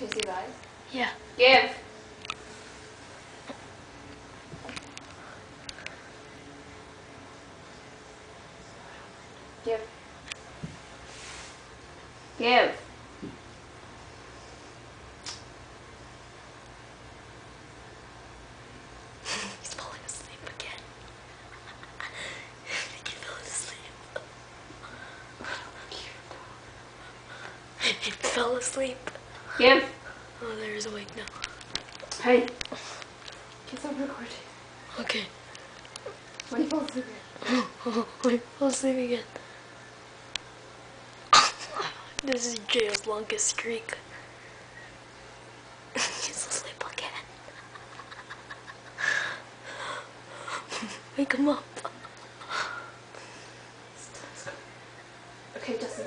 Can you see the eyes? Yeah. Give. Give. Give. He's falling asleep again. he fell asleep. he fell asleep. Dan. Oh, there's a wig now. Hey. Get some recording. Okay. When you fall asleep again. Oh, when you fall asleep again. this is Jay's longest streak. He's asleep again. Wake him up. Okay, Justin,